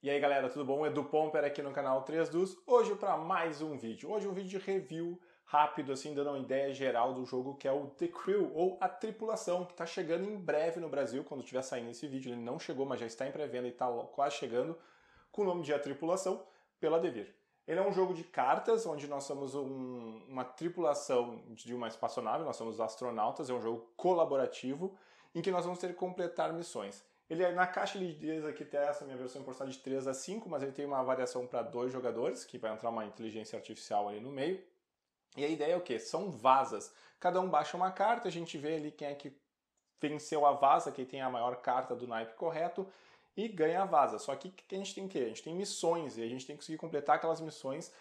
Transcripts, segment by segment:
E aí galera, tudo bom? Edu Pomper aqui no canal 3 dos. Hoje para mais um vídeo. Hoje um vídeo de review rápido, assim, dando uma ideia geral do jogo que é o The Crew, ou A Tripulação, que está chegando em breve no Brasil, quando estiver saindo esse vídeo. Ele não chegou, mas já está em pré-venda e está quase chegando, com o nome de A Tripulação, pela Devir. Ele é um jogo de cartas, onde nós somos um, uma tripulação de uma espaçonave, nós somos astronautas, é um jogo colaborativo, em que nós vamos ter que completar missões. Ele na caixa ele diz aqui tem essa minha versão portada de 3 a 5, mas ele tem uma variação para dois jogadores, que vai entrar uma inteligência artificial ali no meio. E a ideia é o quê? São vasas. Cada um baixa uma carta, a gente vê ali quem é que venceu a vaza, quem tem a maior carta do naipe correto, e ganha a vaza. Só que que a gente tem que A gente tem missões, e a gente tem que conseguir completar aquelas missões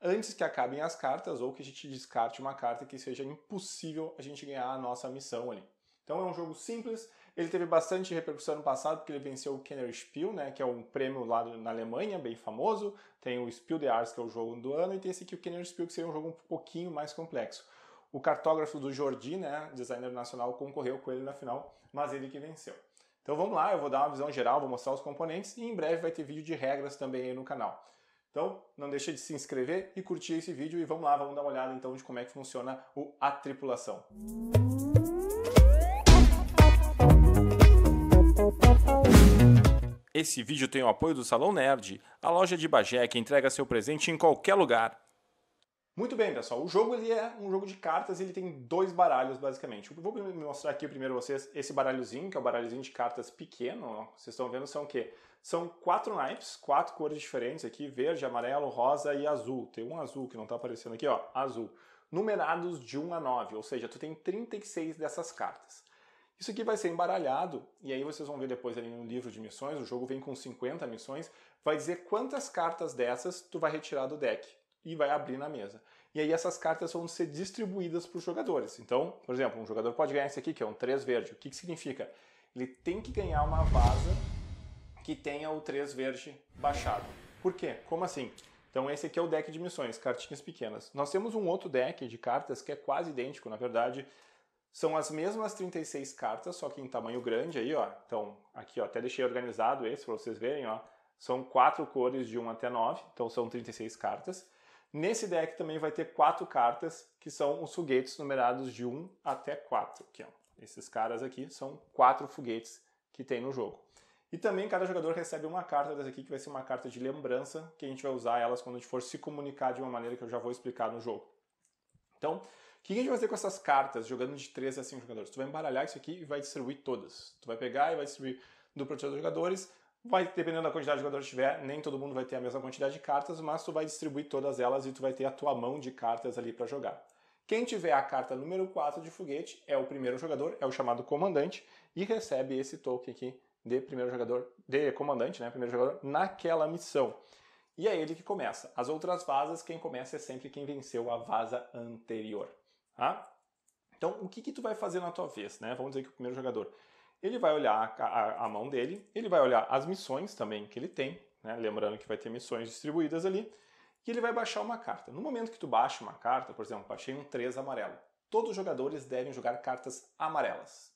antes que acabem as cartas, ou que a gente descarte uma carta que seja impossível a gente ganhar a nossa missão ali. Então é um jogo simples, ele teve bastante repercussão no passado porque ele venceu o Kenner Spiel, né, que é um prêmio lá na Alemanha, bem famoso. Tem o Spiel de Ars, que é o jogo do ano, e tem esse aqui, o Kenner Spiel, que seria um jogo um pouquinho mais complexo. O cartógrafo do Jordi, né, designer nacional, concorreu com ele na final, mas ele que venceu. Então vamos lá, eu vou dar uma visão geral, vou mostrar os componentes e em breve vai ter vídeo de regras também aí no canal. Então, não deixe de se inscrever e curtir esse vídeo e vamos lá, vamos dar uma olhada então de como é que funciona o A Tripulação. Esse vídeo tem o apoio do Salão Nerd, a loja de Bagé que entrega seu presente em qualquer lugar. Muito bem, pessoal. O jogo ele é um jogo de cartas, ele tem dois baralhos basicamente. Eu vou mostrar aqui primeiro vocês esse baralhozinho, que é o baralhozinho de cartas pequeno. Ó. Vocês estão vendo são o quê? São quatro naipes, quatro cores diferentes aqui, verde, amarelo, rosa e azul. Tem um azul que não está aparecendo aqui, ó, azul. Numerados de 1 a 9, ou seja, tu tem 36 dessas cartas. Isso aqui vai ser embaralhado, e aí vocês vão ver depois ali no livro de missões, o jogo vem com 50 missões, vai dizer quantas cartas dessas tu vai retirar do deck e vai abrir na mesa. E aí essas cartas vão ser distribuídas para os jogadores. Então, por exemplo, um jogador pode ganhar esse aqui, que é um 3 verde. O que, que significa? Ele tem que ganhar uma vaza que tenha o 3 verde baixado. Por quê? Como assim? Então esse aqui é o deck de missões, cartinhas pequenas. Nós temos um outro deck de cartas que é quase idêntico, na verdade, são as mesmas 36 cartas, só que em tamanho grande aí, ó. Então, aqui, ó, até deixei organizado esse para vocês verem, ó. São quatro cores de 1 até 9, então são 36 cartas. Nesse deck também vai ter quatro cartas, que são os foguetes numerados de 1 até 4. Aqui, ó. Esses caras aqui são quatro foguetes que tem no jogo. E também cada jogador recebe uma carta dessa aqui, que vai ser uma carta de lembrança, que a gente vai usar elas quando a gente for se comunicar de uma maneira que eu já vou explicar no jogo. Então, o que a gente vai fazer com essas cartas, jogando de 3 a 5 jogadores? Tu vai embaralhar isso aqui e vai distribuir todas. Tu vai pegar e vai distribuir dupla de jogadores. Vai, dependendo da quantidade de jogadores que tiver, nem todo mundo vai ter a mesma quantidade de cartas, mas tu vai distribuir todas elas e tu vai ter a tua mão de cartas ali para jogar. Quem tiver a carta número 4 de foguete é o primeiro jogador, é o chamado comandante, e recebe esse token aqui de primeiro jogador, de comandante, né, primeiro jogador, naquela missão. E é ele que começa. As outras vasas, quem começa é sempre quem venceu a vaza anterior. Tá? Então, o que, que tu vai fazer na tua vez? Né? Vamos dizer que o primeiro jogador ele vai olhar a, a, a mão dele, ele vai olhar as missões também que ele tem, né? lembrando que vai ter missões distribuídas ali, e ele vai baixar uma carta. No momento que tu baixa uma carta, por exemplo, baixei um 3 amarelo, todos os jogadores devem jogar cartas amarelas.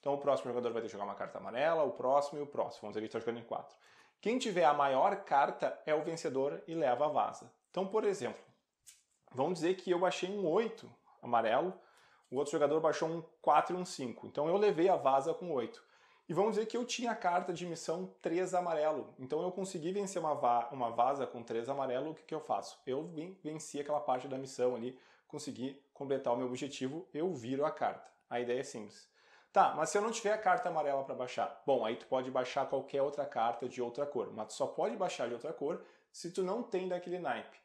Então o próximo jogador vai ter que jogar uma carta amarela, o próximo e o próximo. Vamos dizer que está jogando em 4. Quem tiver a maior carta é o vencedor e leva a vaza. Então, por exemplo, vamos dizer que eu baixei um 8 amarelo, o outro jogador baixou um 4 e um 5. Então eu levei a vaza com 8. E vamos dizer que eu tinha a carta de missão 3 amarelo. Então eu consegui vencer uma, va uma vaza com 3 amarelo, o que, que eu faço? Eu venci aquela parte da missão ali, consegui completar o meu objetivo, eu viro a carta. A ideia é simples. Tá, mas se eu não tiver a carta amarela para baixar? Bom, aí tu pode baixar qualquer outra carta de outra cor, mas tu só pode baixar de outra cor se tu não tem daquele naipe.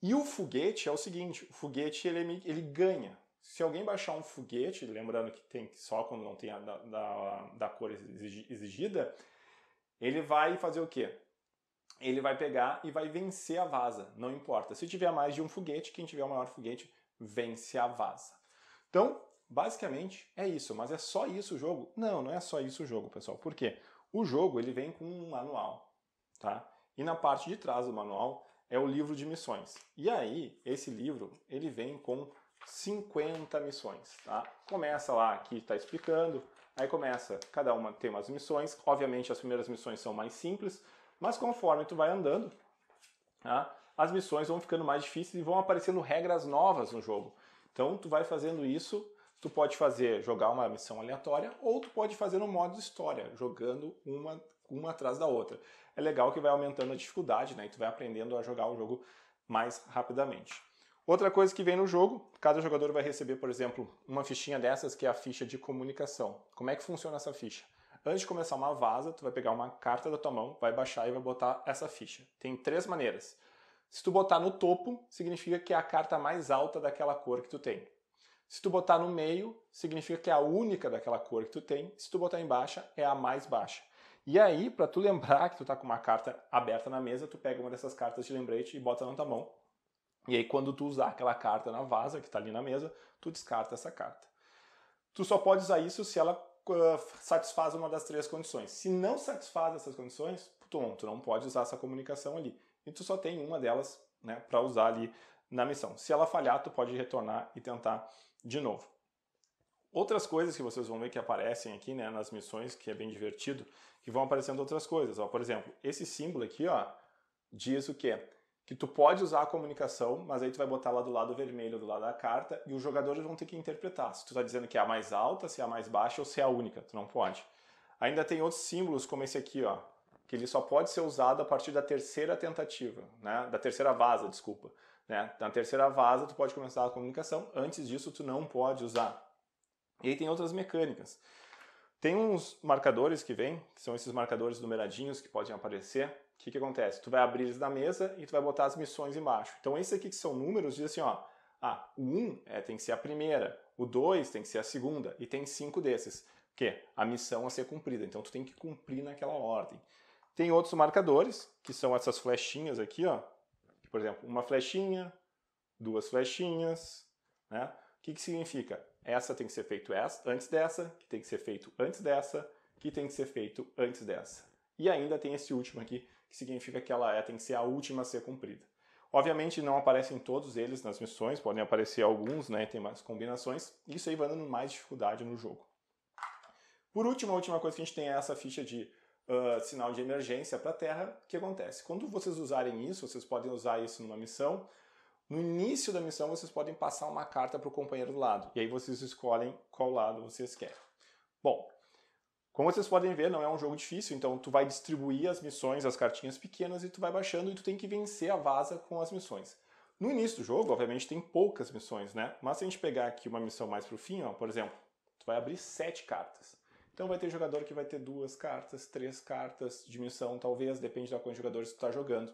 E o foguete é o seguinte, o foguete ele, ele ganha. Se alguém baixar um foguete, lembrando que tem só quando não tem a da, da, da cor exigida, ele vai fazer o quê? Ele vai pegar e vai vencer a vaza, não importa. Se tiver mais de um foguete, quem tiver o maior foguete vence a vaza. Então, basicamente é isso, mas é só isso o jogo? Não, não é só isso o jogo, pessoal. Por quê? O jogo ele vem com um manual, tá? E na parte de trás do manual é o livro de missões. E aí, esse livro, ele vem com 50 missões, tá? Começa lá, aqui está explicando, aí começa, cada uma tem umas missões, obviamente as primeiras missões são mais simples, Mas conforme tu vai andando, tá? as missões vão ficando mais difíceis e vão aparecendo regras novas no jogo. Então tu vai fazendo isso, tu pode fazer jogar uma missão aleatória ou tu pode fazer no modo história, jogando uma uma atrás da outra. É legal que vai aumentando a dificuldade, né? E tu vai aprendendo a jogar o jogo mais rapidamente. Outra coisa que vem no jogo, cada jogador vai receber, por exemplo, uma fichinha dessas que é a ficha de comunicação. Como é que funciona essa ficha? Antes de começar uma vaza, tu vai pegar uma carta da tua mão, vai baixar e vai botar essa ficha. Tem três maneiras. Se tu botar no topo, significa que é a carta mais alta daquela cor que tu tem. Se tu botar no meio, significa que é a única daquela cor que tu tem. Se tu botar embaixo, é a mais baixa. E aí, para tu lembrar que tu tá com uma carta aberta na mesa, tu pega uma dessas cartas de lembrete e bota na tua mão. E aí, quando tu usar aquela carta na vaza que está ali na mesa, tu descarta essa carta. Tu só pode usar isso se ela uh, satisfaz uma das três condições. Se não satisfaz essas condições, tu não, tu não pode usar essa comunicação ali e tu só tem uma delas né, para usar ali na missão. Se ela falhar, tu pode retornar e tentar de novo. Outras coisas que vocês vão ver que aparecem aqui né, nas missões, que é bem divertido, que vão aparecendo outras coisas. Ó, por exemplo, esse símbolo aqui ó, diz o quê? Que tu pode usar a comunicação, mas aí tu vai botar lá do lado vermelho, do lado da carta, e os jogadores vão ter que interpretar. Se tu está dizendo que é a mais alta, se é a mais baixa ou se é a única. Tu não pode. Ainda tem outros símbolos, como esse aqui, ó, que ele só pode ser usado a partir da terceira tentativa, né? da terceira vaza, desculpa. Né? Na terceira vaza tu pode começar a comunicação, antes disso tu não pode usar. E aí tem outras mecânicas. Tem uns marcadores que vêm, que são esses marcadores numeradinhos que podem aparecer. O que, que acontece? Tu vai abrir eles na mesa e tu vai botar as missões embaixo. Então esses aqui que são números, diz assim, ó, ah, o 1 é, tem que ser a primeira, o 2 tem que ser a segunda, e tem cinco desses. Que a missão a ser cumprida, então tu tem que cumprir naquela ordem. Tem outros marcadores, que são essas flechinhas aqui, ó. Por exemplo, uma flechinha, duas flechinhas, né? O que, que significa? Essa tem que ser feito antes dessa, que tem que ser feito antes dessa, que tem que ser feito antes dessa. E ainda tem esse último aqui, que significa que ela é, tem que ser a última a ser cumprida. Obviamente não aparecem todos eles nas missões, podem aparecer alguns, né, tem mais combinações, isso aí vai dando mais dificuldade no jogo. Por último, a última coisa que a gente tem é essa ficha de uh, sinal de emergência para a Terra, o que acontece? Quando vocês usarem isso, vocês podem usar isso numa missão, no início da missão vocês podem passar uma carta para o companheiro do lado, e aí vocês escolhem qual lado vocês querem. Bom, como vocês podem ver, não é um jogo difícil, então tu vai distribuir as missões, as cartinhas pequenas, e tu vai baixando e tu tem que vencer a vaza com as missões. No início do jogo, obviamente, tem poucas missões, né? Mas se a gente pegar aqui uma missão mais pro fim, ó, por exemplo, tu vai abrir sete cartas. Então vai ter jogador que vai ter duas cartas, três cartas de missão, talvez, depende da quantidade de jogadores que tu está jogando.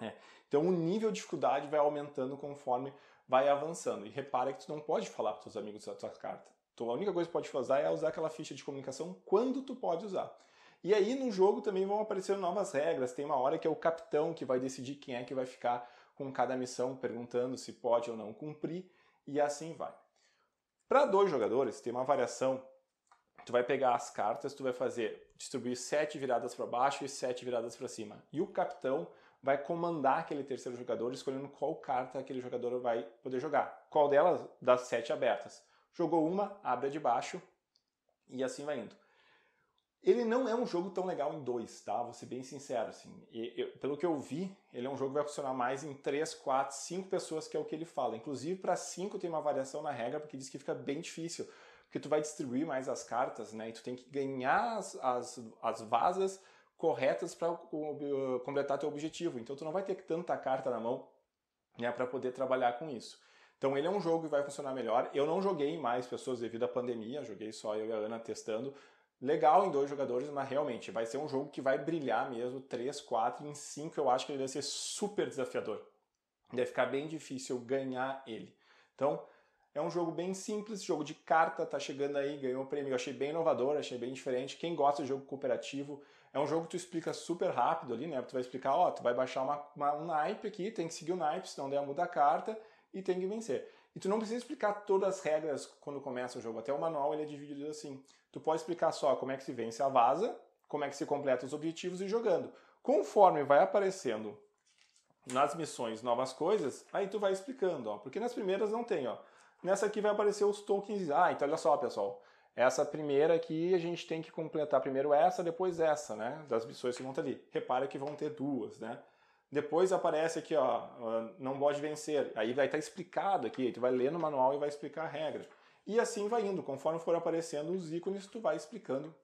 É. Então o nível de dificuldade vai aumentando conforme vai avançando. E repara que tu não pode falar para os teus amigos da tua carta. Então a única coisa que pode fazer é usar aquela ficha de comunicação quando tu pode usar. E aí no jogo também vão aparecer novas regras. Tem uma hora que é o capitão que vai decidir quem é que vai ficar com cada missão, perguntando se pode ou não cumprir, e assim vai. Para dois jogadores, tem uma variação tu vai pegar as cartas, tu vai fazer distribuir sete viradas para baixo e sete viradas para cima. E o capitão vai comandar aquele terceiro jogador, escolhendo qual carta aquele jogador vai poder jogar. Qual delas das sete abertas. Jogou uma, abre a de baixo e assim vai indo. Ele não é um jogo tão legal em dois, tá? Vou ser bem sincero, assim. Eu, pelo que eu vi, ele é um jogo que vai funcionar mais em três, quatro, cinco pessoas, que é o que ele fala. Inclusive, para cinco tem uma variação na regra, porque diz que fica bem difícil porque tu vai distribuir mais as cartas, né? E tu tem que ganhar as, as, as vasas corretas para completar teu objetivo. Então tu não vai ter tanta carta na mão, né, para poder trabalhar com isso. Então ele é um jogo que vai funcionar melhor. Eu não joguei mais pessoas devido à pandemia, joguei só eu e a Ana testando. Legal em dois jogadores, mas realmente vai ser um jogo que vai brilhar mesmo, 3, 4, em 5 eu acho que ele vai ser super desafiador. Deve ficar bem difícil ganhar ele. Então, é um jogo bem simples, jogo de carta, tá chegando aí, ganhou o prêmio. Eu achei bem inovador, achei bem diferente. Quem gosta de jogo cooperativo, é um jogo que tu explica super rápido ali, né? Tu vai explicar, ó, tu vai baixar uma, uma, um naipe aqui, tem que seguir o naipe, senão der muda a carta e tem que vencer. E tu não precisa explicar todas as regras quando começa o jogo. Até o manual ele é dividido assim. Tu pode explicar só como é que se vence a vaza, como é que se completa os objetivos e jogando. Conforme vai aparecendo nas missões novas coisas, aí tu vai explicando, ó. Porque nas primeiras não tem, ó. Nessa aqui vai aparecer os tokens. Ah, então olha só, pessoal. essa primeira aqui a gente tem que completar primeiro essa, depois essa, né? Das missões que vão estar ali. Repara que vão ter duas, né? Depois aparece aqui, ó, não pode vencer. Aí vai estar explicado aqui, tu vai ler no manual e vai explicar a regra. E assim vai indo, conforme for aparecendo os ícones, tu vai explicando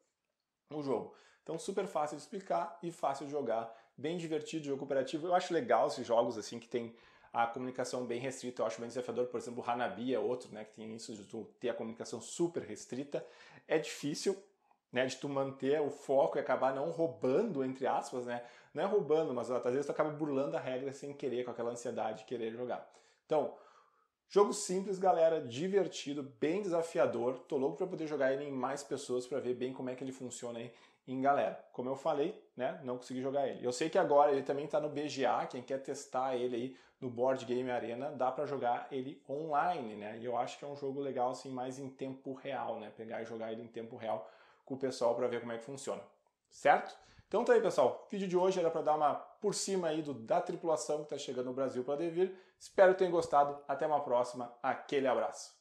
o jogo. Então super fácil de explicar e fácil de jogar, bem divertido, jogo cooperativo. Eu acho legal esses jogos assim que tem a comunicação bem restrita, eu acho bem desafiador. Por exemplo, o Hanabi é outro, né, que tem isso de tu ter a comunicação super restrita. É difícil, né, de tu manter o foco e acabar não roubando, entre aspas, né? Não é roubando, mas às vezes tu acaba burlando a regra sem querer, com aquela ansiedade de querer jogar. Então, jogo simples, galera, divertido, bem desafiador. Tô louco para poder jogar ele em mais pessoas para ver bem como é que ele funciona aí em galera. Como eu falei, né, não consegui jogar ele. Eu sei que agora ele também está no BGA, quem quer testar ele aí no Board Game Arena, dá para jogar ele online, né? E eu acho que é um jogo legal assim, mais em tempo real, né? Pegar e jogar ele em tempo real com o pessoal para ver como é que funciona. Certo? Então tá aí, pessoal. O vídeo de hoje era para dar uma por cima aí do, da tripulação que está chegando no Brasil para Devir. Espero que tenham gostado. Até uma próxima. Aquele abraço.